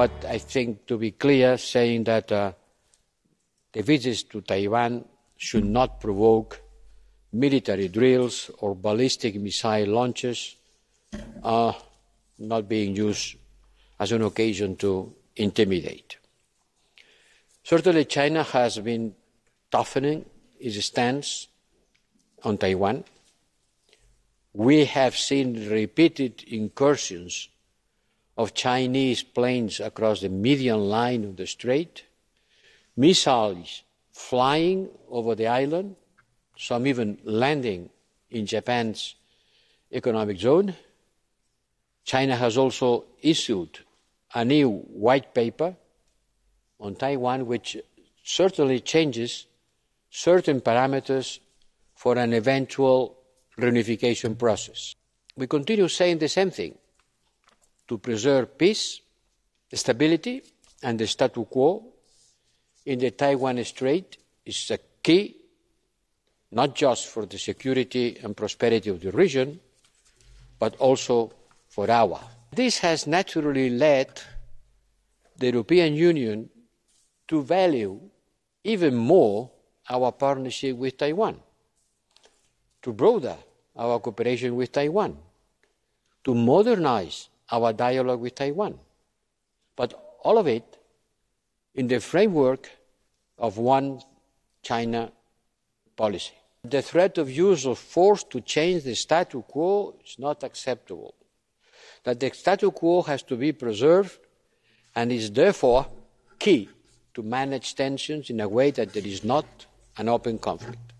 but I think to be clear, saying that uh, the visits to Taiwan should not provoke military drills or ballistic missile launches are not being used as an occasion to intimidate. Certainly, China has been toughening its stance on Taiwan. We have seen repeated incursions of Chinese planes across the median line of the strait, missiles flying over the island, some even landing in Japan's economic zone. China has also issued a new white paper on Taiwan, which certainly changes certain parameters for an eventual reunification process. We continue saying the same thing to preserve peace, stability, and the statu quo in the Taiwan Strait is a key not just for the security and prosperity of the region, but also for our. This has naturally led the European Union to value even more our partnership with Taiwan, to broaden our cooperation with Taiwan, to modernise our dialogue with Taiwan, but all of it in the framework of one China policy. The threat of use of force to change the statu quo is not acceptable. That the statu quo has to be preserved and is therefore key to manage tensions in a way that there is not an open conflict.